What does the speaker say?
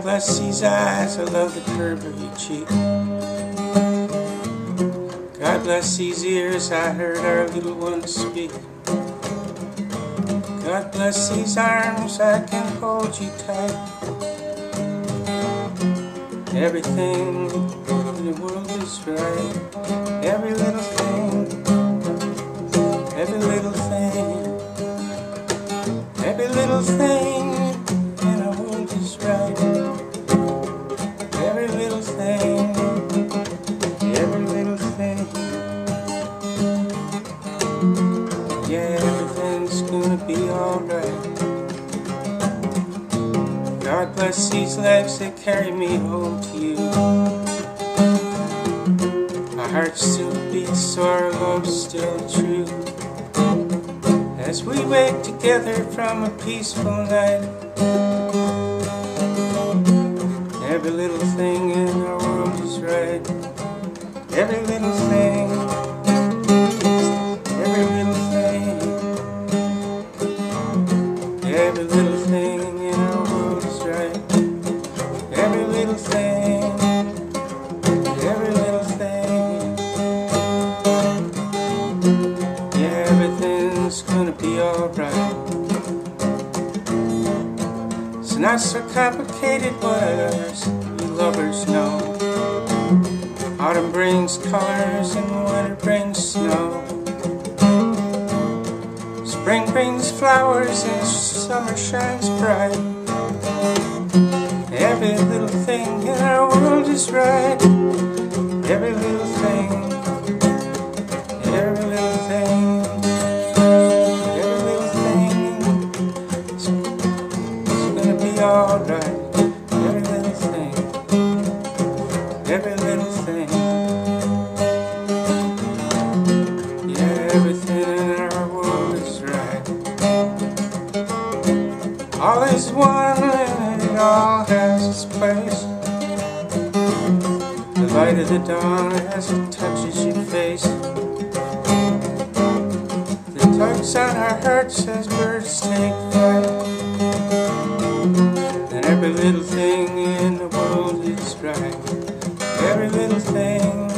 bless these eyes, I love the curve of your cheek. God bless these ears, I heard our little ones speak. God bless these arms, I can hold you tight. Everything in the world is right. Every little thing, every little thing, Bless these legs that carry me home to you. Our hearts still beat, so our love's still true. As we wake together from a peaceful night, every little thing in our world is right. Every little thing, every little thing, every little thing in our world Every little thing, every little thing. Everything's gonna be alright. It's not so complicated what us lovers know. Autumn brings colors and winter brings snow. Spring brings flowers and summer shines bright. Every little thing in our world is right. Every little thing, every little thing, every little thing is, is gonna be alright. Every little thing, every little thing. Yeah, everything one it all has its place. The light of the dawn as it touches your face. The tugs on our hearts as birds take flight. And every little thing in the world is right. Every little thing,